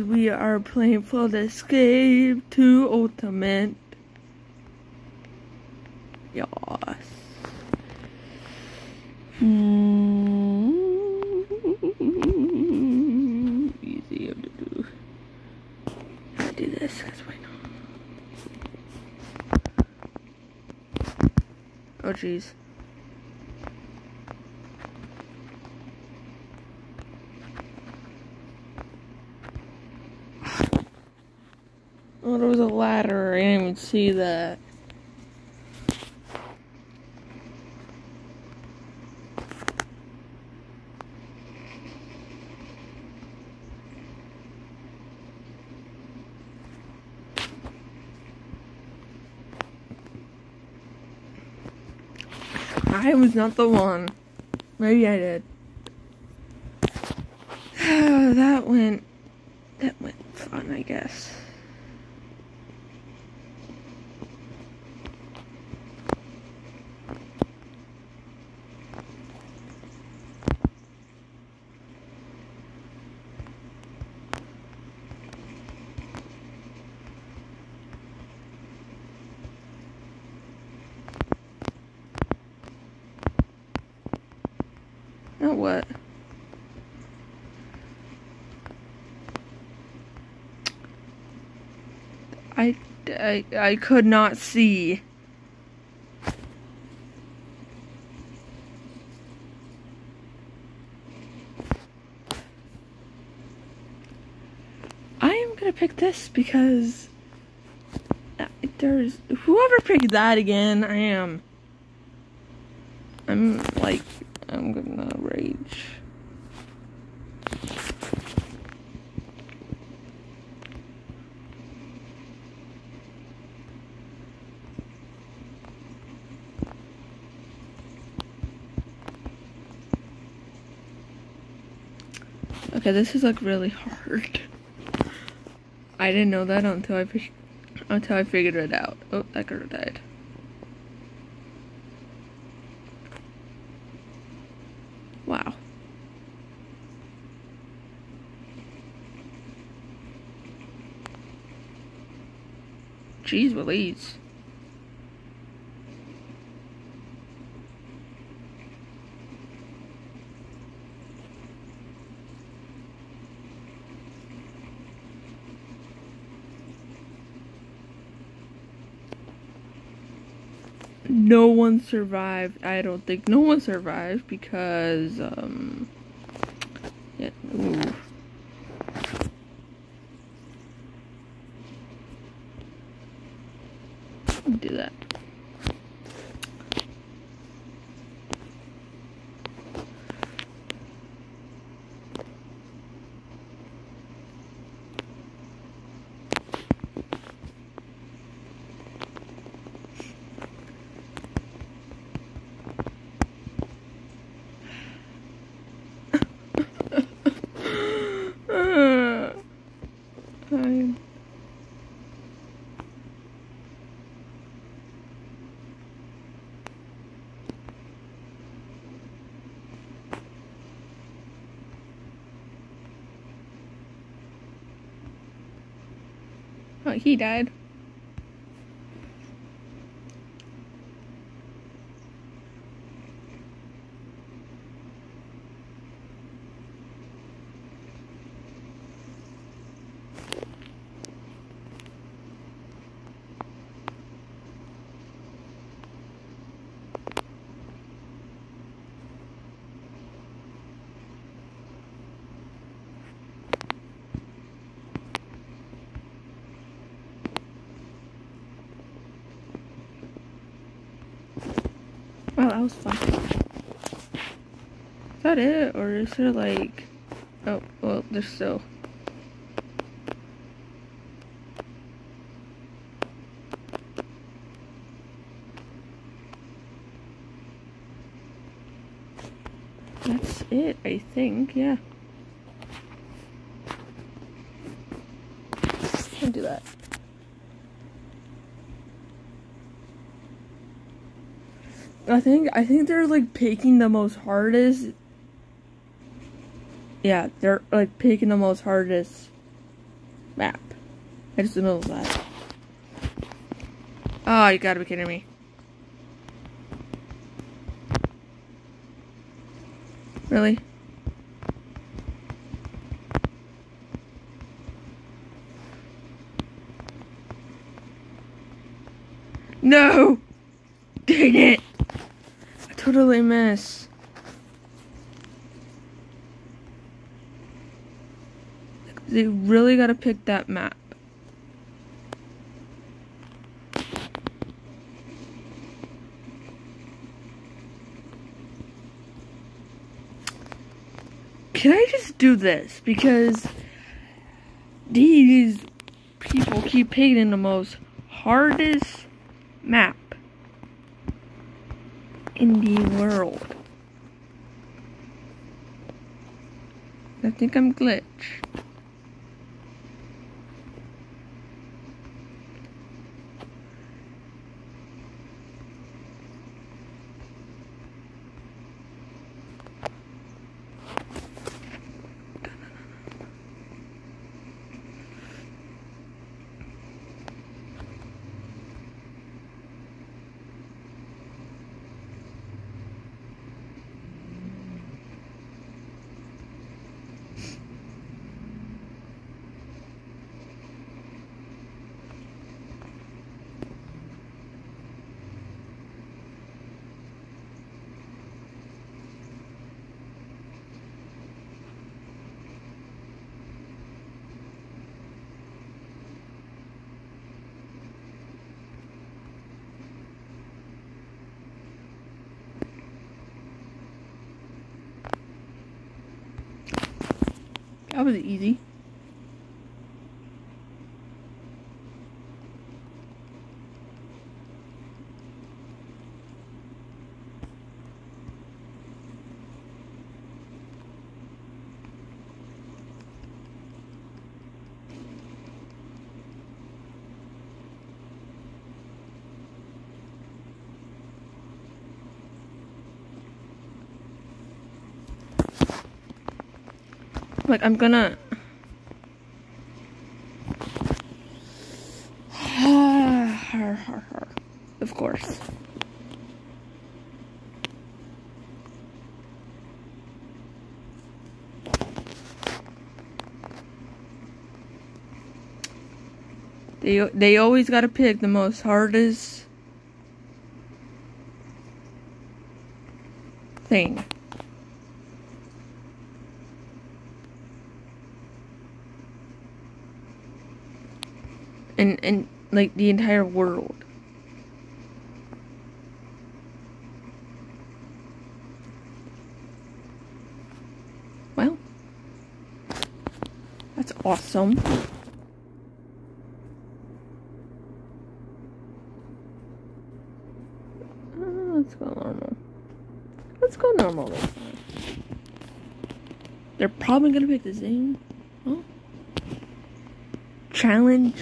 We are playing Flood Escape 2 Ultimate. Yes. Hmm. Easy to do. Let's do this, because why not? Oh, jeez. Was a ladder. I didn't even see that. I was not the one. Maybe I did. that went. That went fun, I guess. Now what? I, I, I could not see. I am gonna pick this because uh, there's whoever picked that again. I am. I'm like I'm gonna rage. Okay, this is like really hard. I didn't know that until I until I figured it out. Oh, that girl died. Wow. Jeez Louise. No one survived. I don't think no one survived because um yeah, ooh. Do that. Fine. Oh, he died. Wow, that was fun. Is that it? Or is there like... Oh, well, there's still... That's it, I think, yeah. Can't do that. I think I think they're like picking the most hardest. Yeah, they're like picking the most hardest map. I just know that. Oh, you gotta be kidding me. Really? No! Dang it! Totally miss. They really gotta pick that map. Can I just do this? Because these people keep picking the most hardest map in the world. I think I'm glitched. That was easy. Like, I'm gonna. of course. They, they always gotta pick the most hardest thing. And and like the entire world. Well, that's awesome. Uh, let's go normal. Let's go normal this time. They're probably gonna pick the same. Huh? Challenge.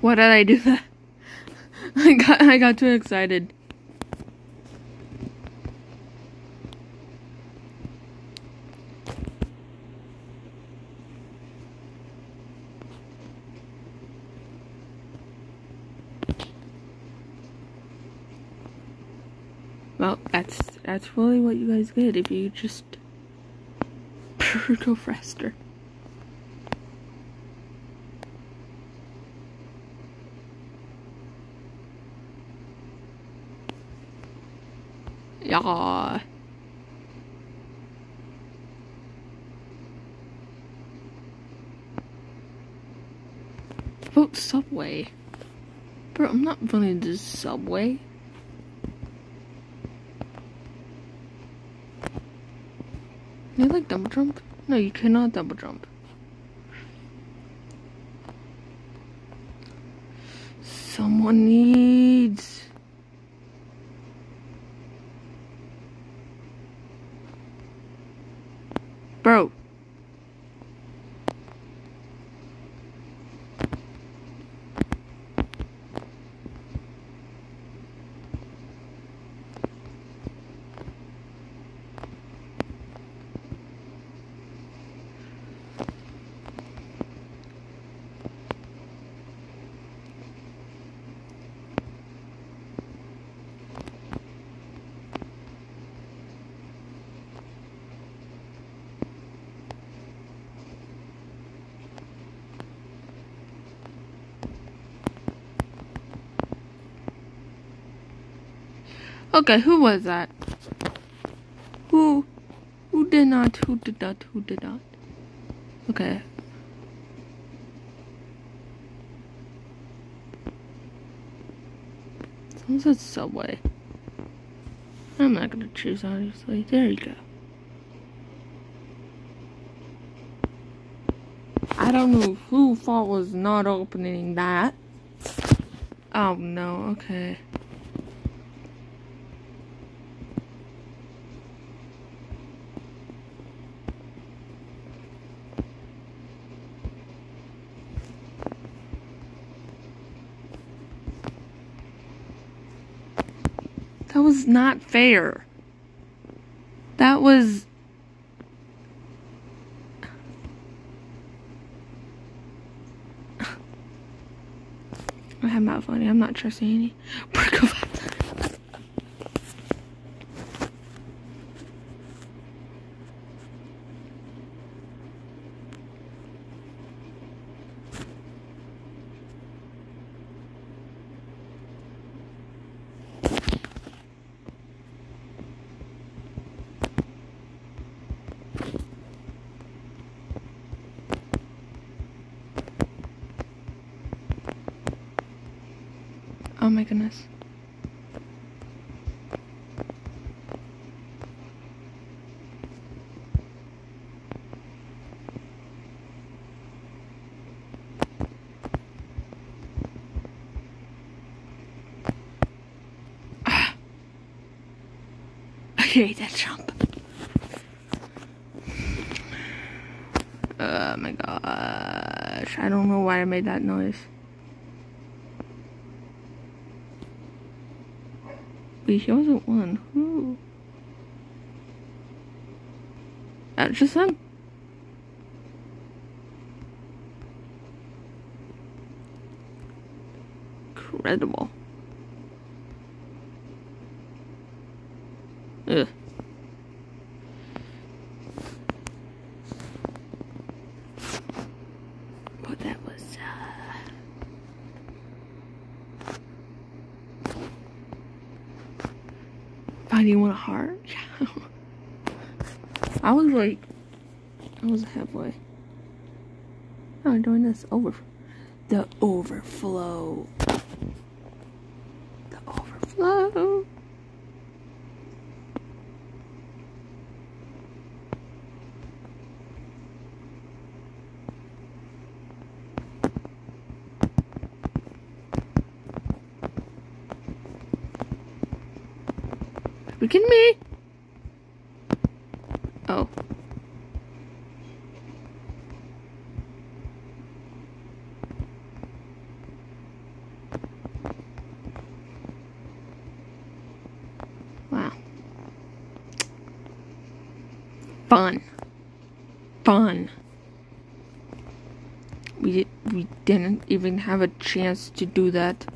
Why did I do that? I got I got too excited. That's really what you guys get if you just go faster. Yeah. Vote Subway. Bro, I'm not voting this Subway. Can you like double jump? No, you cannot double jump. Someone needs Bro. Okay, who was that? Who? Who did not? Who did not? Who did not? Okay. Someone said Subway. I'm not gonna choose, obviously. There you go. I don't know who fault was not opening that. Oh no, okay. Was not fair. That was. I'm not funny. I'm not trusting any. Oh my goodness. Ah. Hate that jump. Oh my gosh. I don't know why I made that noise. He wasn't one. Who? Him. Incredible. Ugh. But that was, uh... Heart? I was like... I was halfway. Oh, I'm doing this over... The overflow. The overflow. Look at me. Oh. Wow. Fun. Fun. We, we didn't even have a chance to do that.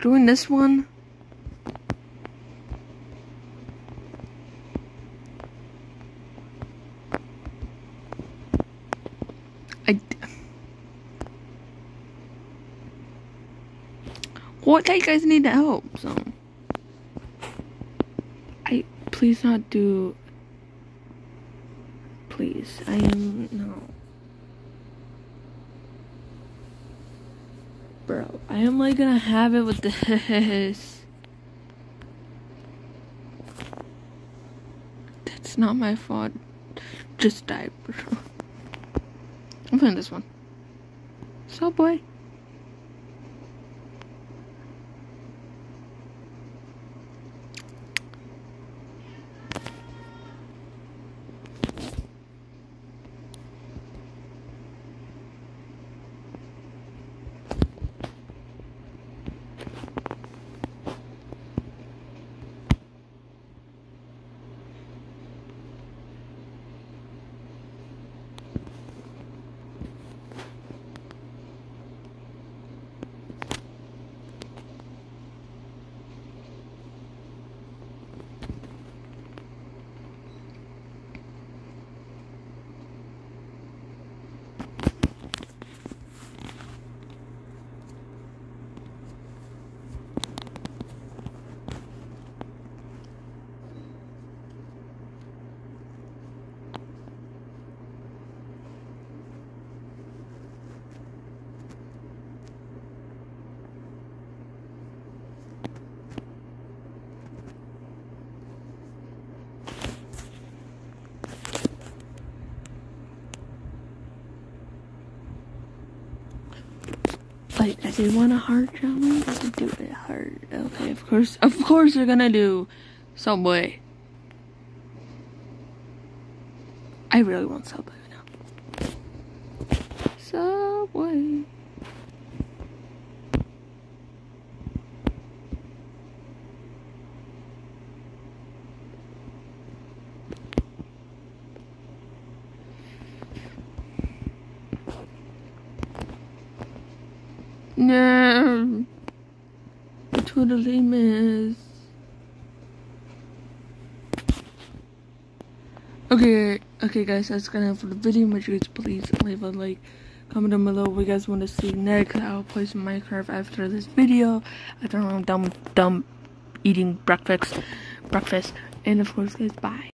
Doing this one. I. What do you guys need help? So. I please not do. Please, I am no. Bro, I am like gonna have it with this. That's not my fault. Just die, bro. I'm playing this one. Subway. I did want a hard challenge. I could do it hard. Okay, of course, of course, they're gonna do Subway. I really want Subway now. Subway. No. Totally miss. Okay, okay guys, that's gonna have for the video. Make sure you guys please leave a like, comment down below what you guys want to see next. I'll play some Minecraft after this video. I After I'm done, done eating breakfast, breakfast. And of course guys, bye.